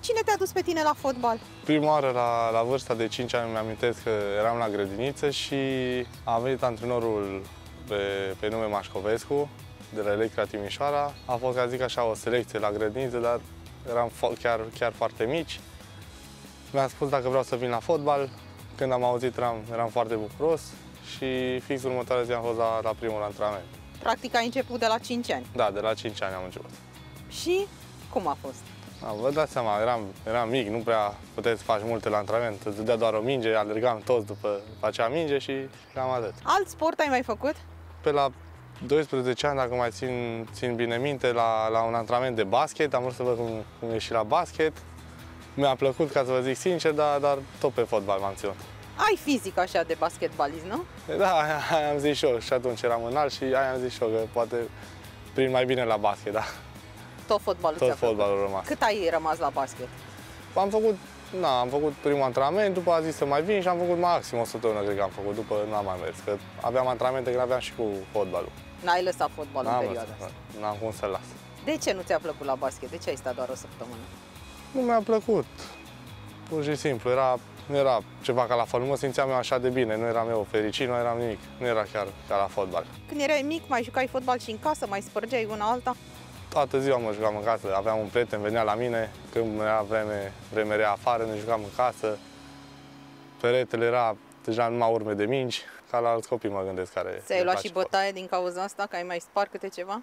cine te-a dus pe tine la fotbal? Prima oară, la, la vârsta de 5 ani, mi-amintesc că eram la grădiniță și a venit antrenorul pe, pe nume Mașcovescu, de la Electra Timișoara. A fost, ca zic așa, o selecție la grădiniță, dar eram chiar, chiar foarte mici. Mi-a spus dacă vreau să vin la fotbal. Când am auzit, eram, eram foarte bucuros și fix următoarea zi am fost la, la primul antrenament. Practic ai început de la 5 ani. Da, de la 5 ani am început. Și cum a fost? Da, vă dați seama, eram, eram mic, nu prea puteți să faci multe la antrenament. Îți dădea doar o minge, alergam toți după acea minge și cam atât. Alt sport ai mai făcut? Pe la 12 ani, dacă mai țin, țin bine minte, la, la un antrenament de basket, am vrut să văd cum, cum e și la basket. Mi-a plăcut, ca să vă zic sincer, dar, dar tot pe fotbal m-am ținut. Ai fizic așa de basketbalist, nu? Da, aia am zis și eu. Și atunci eram înalt și aia am zis și eu, că poate prin mai bine la basket, da. Tot fotbalul Tot ți-a plăcut. fotbalul rămas. Cât ai rămas la basket? Am făcut, na, am făcut primul antrenament, după a zis să mai vin și am făcut maxim o săptămână, cred că am făcut, după n-am mai mers, că aveam antrenamente, că aveam și cu fotbalul. N-ai lăsat fotbalul în N-am perioada lăsat, asta. N-am cum să las. De ce nu ți-a plăcut la basket? De ce ai stat doar o săptămână? Nu mi-a plăcut. Pur și simplu, era, nu era ceva ca la fotbal. Nu mă simțeam eu așa de bine, nu eram eu fericit, nu eram nimic. Nu era chiar ca la fotbal. Când erai mic, mai jucai fotbal și în casă, mai spărgeai una alta? Toată ziua mă jucam în casă, aveam un prieten, venea la mine, când era vreme, vreme rea afară, ne jucam în casă. Peretele era deja numai urme de mingi, ca la alți copii mă gândesc care Ți-ai le luat place și fotbal. bătaie din cauza asta, că ai mai spart câte ceva?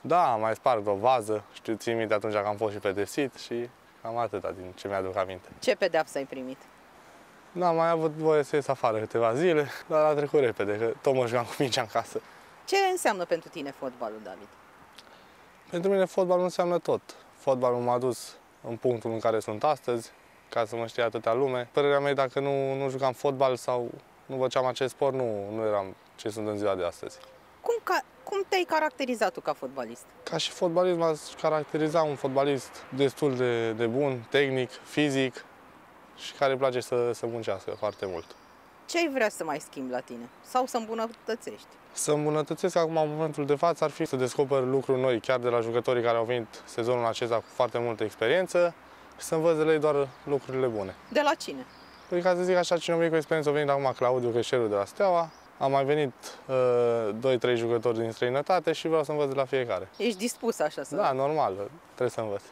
Da, am mai sparg o vază, știu, țin minte atunci că am fost și pedepsit și cam atâta din ce mi-aduc aminte. Ce pedeapsă ai primit? N-am mai avut voie să ies afară câteva zile, dar a trecut repede, că tot mă jucam cu mingea în casă. Ce înseamnă pentru tine fotbalul, David? Pentru mine fotbalul înseamnă tot. Fotbalul m-a dus în punctul în care sunt astăzi, ca să mă știe atâtea lume. Părerea mea e dacă nu, nu jucam fotbal sau nu făceam acest sport, nu, nu eram ce sunt în ziua de astăzi. Cum, ca, cum te-ai caracterizat tu ca fotbalist? Ca și fotbalist m-aș caracteriza un fotbalist destul de, de bun, tehnic, fizic și care îi place să, să muncească foarte mult. Ce ai vrea să mai schimbi la tine? Sau să îmbunătățești? Să îmbunătățesc acum în momentul de față ar fi să descoper lucruri noi, chiar de la jucătorii care au venit sezonul acesta cu foarte multă experiență și să învăț de la ei doar lucrurile bune. De la cine? Păi ca să zic așa, cine a venit cu experiență, a venit acum Claudiu Cășeru de la Steaua, a mai venit uh, 2-3 jucători din străinătate și vreau să învăț de la fiecare. Ești dispus așa să... Da, normal, trebuie să învăț.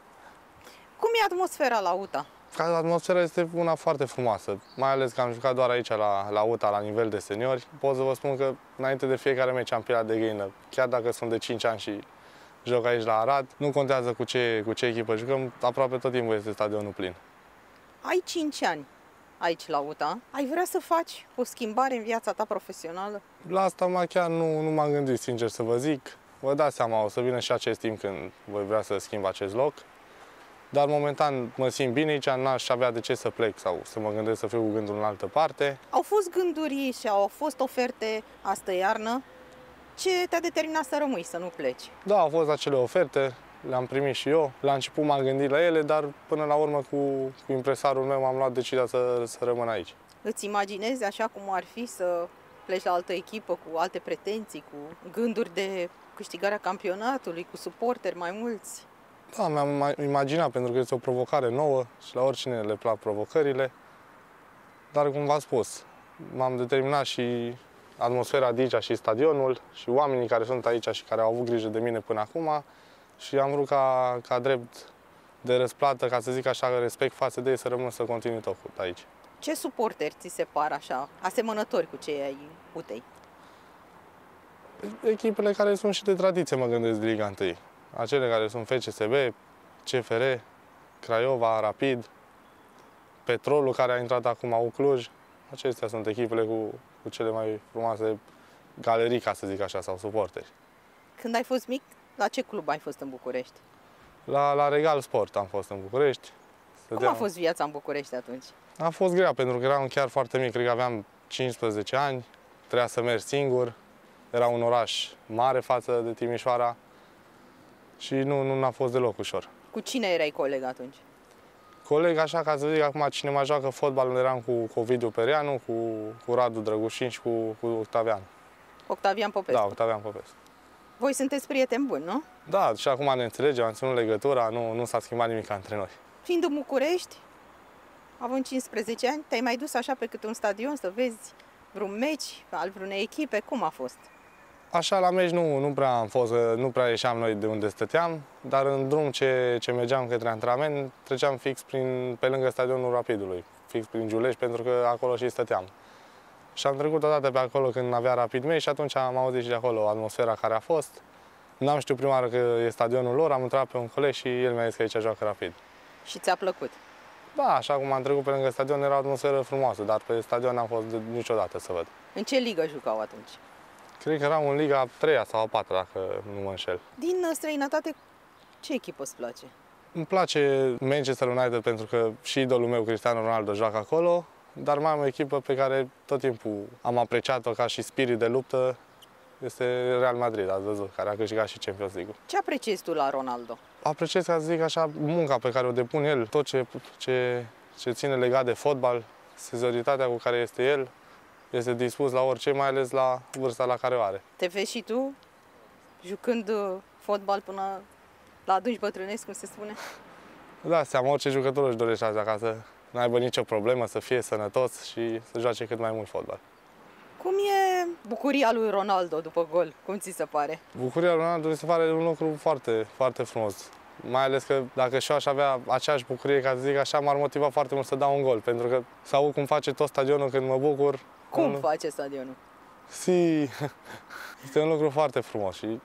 Cum e atmosfera la UTA? Ca atmosfera este una foarte frumoasă, mai ales că am jucat doar aici la, la UTA, la nivel de seniori. Pot să vă spun că înainte de fiecare meci am pilat de găină, chiar dacă sunt de 5 ani și joc aici la Arad, nu contează cu ce, cu ce echipă jucăm, aproape tot timpul este stadionul plin. Ai 5 ani aici la UTA. Ai vrea să faci o schimbare în viața ta profesională? La asta mai chiar nu, nu m-am gândit, sincer să vă zic. Vă dați seama, o să vină și acest timp când voi vrea să schimb acest loc. Dar momentan mă simt bine aici, n-aș avea de ce să plec sau să mă gândesc să fiu cu gândul în altă parte. Au fost gânduri și au fost oferte astă iarnă. Ce te-a determinat să rămâi, să nu pleci? Da, au fost acele oferte, le-am primit și eu. La început m-am gândit la ele, dar până la urmă cu, cu impresarul meu am luat decizia să, să rămân aici. Îți imaginezi așa cum ar fi să pleci la altă echipă cu alte pretenții, cu gânduri de câștigarea campionatului, cu suporteri mai mulți? Da, mi-am ima- imaginat, pentru că este o provocare nouă și la oricine le plac provocările. Dar, cum v-am spus, m-am determinat și atmosfera de aici și stadionul și oamenii care sunt aici și care au avut grijă de mine până acum și am vrut ca, ca drept de răsplată, ca să zic așa, respect față de ei, să rămân să continui tot cu aici. Ce suporteri ți se par așa, asemănători cu cei ai Utei? Echipele care sunt și de tradiție, mă gândesc, de Liga 1. Acele care sunt FCSB, CFR, Craiova, Rapid, Petrolul care a intrat acum au Cluj. Acestea sunt echipele cu, cu cele mai frumoase galerii, ca să zic așa, sau suporteri. Când ai fost mic, la ce club ai fost în București? La, la Regal Sport am fost în București. Cum a Stăteam- fost viața în București atunci? A fost grea, pentru că eram chiar foarte mic, cred că aveam 15 ani, trebuia să merg singur. Era un oraș mare față de Timișoara și nu, nu a fost deloc ușor. Cu cine erai coleg atunci? Coleg, așa ca să zic, acum cine mai joacă fotbal, eram cu, cu Ovidiu Pereanu, cu, cu Radu Drăgușin și cu, cu Octavian. Octavian Popescu. Da, Octavian Popescu. Voi sunteți prieteni buni, nu? Da, și acum ne înțelegem, am ținut legătura, nu, nu s-a schimbat nimic între noi. Fiind în București, având 15 ani, te-ai mai dus așa pe câte un stadion să vezi vreun meci al vreunei echipe? Cum a fost? Așa la meci nu, nu prea am fost, nu prea ieșeam noi de unde stăteam, dar în drum ce, ce mergeam către antrenament, treceam fix prin, pe lângă stadionul Rapidului, fix prin Giulești, pentru că acolo și stăteam. Și am trecut odată pe acolo când avea Rapid meci și atunci am auzit și de acolo atmosfera care a fost. N-am știut prima oară că e stadionul lor, am întrebat pe un coleg și el mi-a zis că aici joacă Rapid. Și ți-a plăcut? Da, așa cum am trecut pe lângă stadion, era o atmosferă frumoasă, dar pe stadion n-am fost de, niciodată să văd. În ce ligă jucau atunci? Cred că eram în Liga 3 sau a 4 dacă nu mă înșel. Din uh, străinătate, ce echipă îți place? Îmi place Manchester United pentru că și idolul meu, Cristiano Ronaldo, joacă acolo, dar mai am o echipă pe care tot timpul am apreciat-o ca și spirit de luptă, este Real Madrid, ați văzut, care a câștigat și Champions League-ul. Ce apreciezi tu la Ronaldo? Apreciez, ca să zic așa, munca pe care o depun el, tot ce, ce, ce ține legat de fotbal, sezoritatea cu care este el, este dispus la orice, mai ales la vârsta la care o are. Te vezi și tu jucând uh, fotbal până la adânci bătrânesc, cum se spune? Da, seama, orice jucător își dorește asta, ca să nu aibă nicio problemă, să fie sănătos și să joace cât mai mult fotbal. Cum e bucuria lui Ronaldo după gol? Cum ți se pare? Bucuria lui Ronaldo mi se pare un lucru foarte, foarte frumos. Mai ales că dacă și eu aș avea aceeași bucurie, ca să zic așa, m-ar motiva foarte mult să dau un gol. Pentru că să aud cum face tot stadionul când mă bucur. Cum un... face stadionul? Si, este un lucru foarte frumos și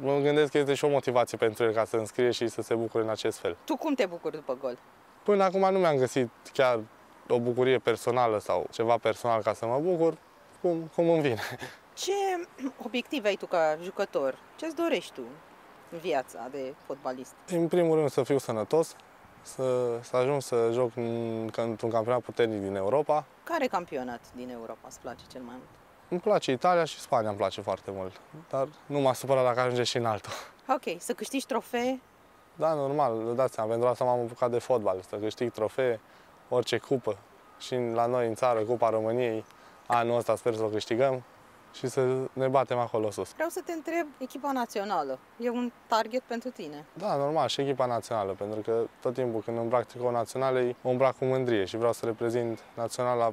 mă gândesc că este și o motivație pentru el ca să înscrie și să se bucure în acest fel. Tu cum te bucuri după gol? Până acum nu mi-am găsit chiar o bucurie personală sau ceva personal ca să mă bucur, cum, cum îmi vine. Ce obiective ai tu ca jucător? Ce-ți dorești tu în viața de fotbalist? În primul rând să fiu sănătos, să, să ajung să joc în, într-un campionat puternic din Europa. Care campionat din Europa îți place cel mai mult? Îmi place Italia și Spania, îmi place foarte mult. Dar nu m-a supărat dacă ajunge și în altul. Ok, să câștigi trofee? Da, normal, dați seama, pentru asta m-am apucat de fotbal, să câștig trofee, orice cupă. Și la noi în țară, Cupa României, anul ăsta sper să o câștigăm și să ne batem acolo sus. Vreau să te întreb, echipa națională, e un target pentru tine? Da, normal, și echipa națională, pentru că tot timpul când îmbrac tricou naționale, o îmbrac cu mândrie și vreau să reprezint naționala,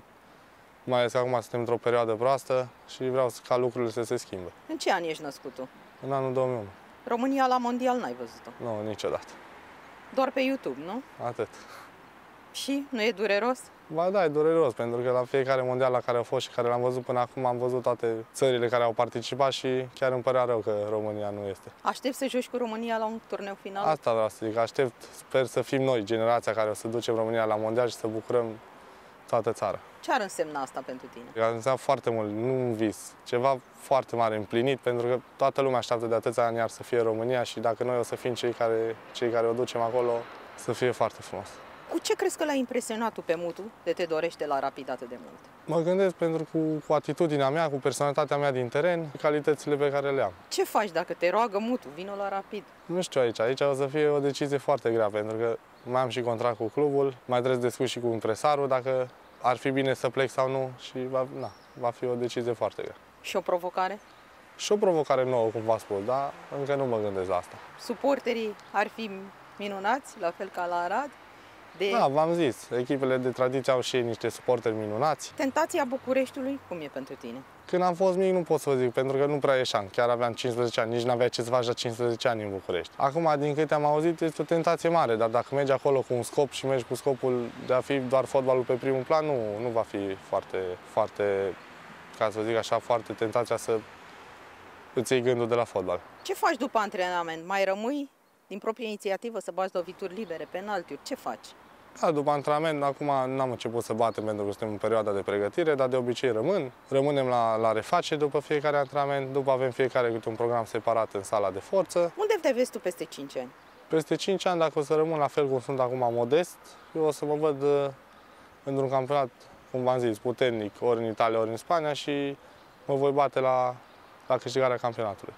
mai ales că acum suntem într-o perioadă proastă și vreau ca lucrurile să se schimbe. În ce an ești născut tu? În anul 2001. România la mondial n-ai văzut-o? Nu, niciodată. Doar pe YouTube, nu? Atât. Și? Nu e dureros? Ba da, e dureros, pentru că la fiecare mondial la care au fost și care l-am văzut până acum, am văzut toate țările care au participat și chiar îmi părea rău că România nu este. Aștept să joci cu România la un turneu final? Asta vreau să zic, aștept, sper să fim noi, generația care o să ducem România la mondial și să bucurăm toată țara. Ce ar însemna asta pentru tine? Ar însemna foarte mult, nu un vis, ceva foarte mare împlinit, pentru că toată lumea așteaptă de atâția ani iar să fie România și dacă noi o să fim cei care, cei care o ducem acolo, să fie foarte frumos. Cu ce crezi că l-a impresionat tu pe Mutu de te dorește la Rapid atât de mult? Mă gândesc pentru cu, cu atitudinea mea, cu personalitatea mea din teren, calitățile pe care le am. Ce faci dacă te roagă Mutu, vină la Rapid? Nu știu aici, aici o să fie o decizie foarte grea, pentru că mai am și contract cu clubul, mai trebuie să discut și cu impresarul dacă ar fi bine să plec sau nu și va, na, va fi o decizie foarte grea. Și o provocare? Și o provocare nouă, cum v-am spus, dar încă nu mă gândesc la asta. Suporterii ar fi minunați, la fel ca la Arad? De... Da, v-am zis, echipele de tradiție au și ei niște suporteri minunați. Tentația Bucureștiului, cum e pentru tine? Când am fost mic nu pot să vă zic, pentru că nu prea ieșeam. Chiar aveam 15 ani, nici nu avea ce să faci la 15 ani în București. Acum, din câte am auzit, este o tentație mare, dar dacă mergi acolo cu un scop și mergi cu scopul de a fi doar fotbalul pe primul plan, nu, nu va fi foarte, foarte, ca să zic așa, foarte tentația să îți iei gândul de la fotbal. Ce faci după antrenament? Mai rămâi din proprie inițiativă să bați lovituri libere, penaltiuri? Ce faci? Da, după antrenament, acum n-am început să batem pentru că suntem în perioada de pregătire, dar de obicei rămân. Rămânem la, la reface după fiecare antrenament, după avem fiecare câte un program separat în sala de forță. Unde te vezi tu peste 5 ani? Peste 5 ani, dacă o să rămân la fel cum sunt acum modest, eu o să mă văd uh, într-un campionat, cum v-am zis, puternic, ori în Italia, ori în Spania și mă voi bate la, la câștigarea campionatului.